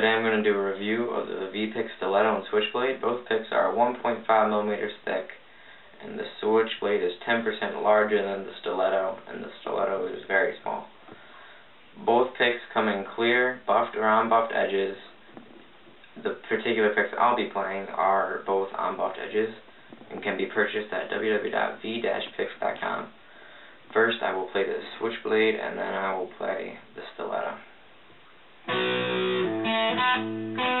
Today I'm going to do a review of the V-Pick Stiletto and Switchblade. Both picks are 1.5 millimeters thick, and the Switchblade is 10% larger than the Stiletto, and the Stiletto is very small. Both picks come in clear, buffed or unbuffed edges. The particular picks I'll be playing are both unbuffed edges and can be purchased at www.v-picks.com. First I will play the Switchblade and then I will play the Stiletto. Thank you.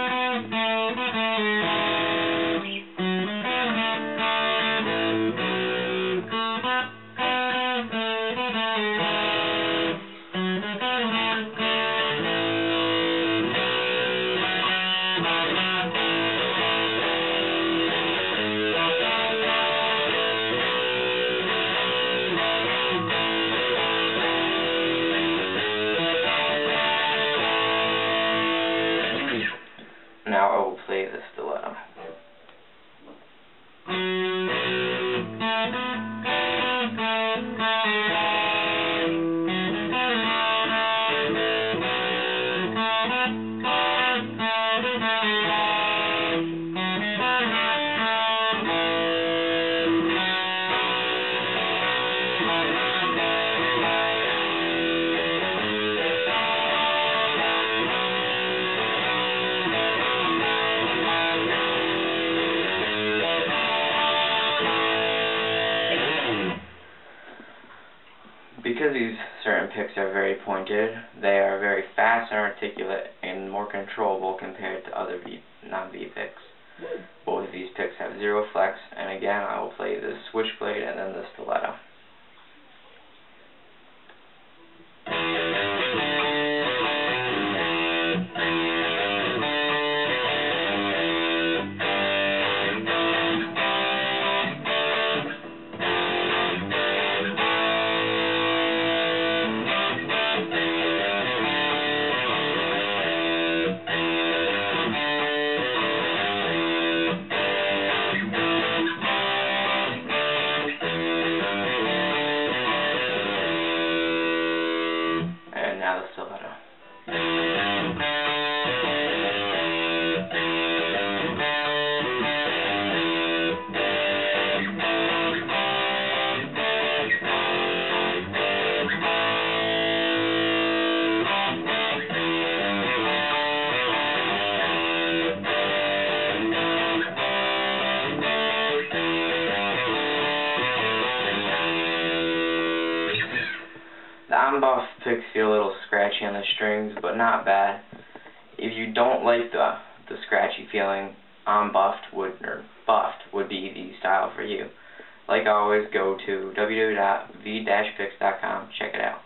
Now I picks are very pointed, they are very fast and articulate and more controllable compared to other v non-V picks. Both of these picks have zero flex, and again I will play the switchblade and then the stiletto. And The unbuffed picks feel a little scratchy on the strings, but not bad. If you don't like the the scratchy feeling, unbuffed would or buffed would be the style for you. Like always, go to www.v-picks.com. Check it out.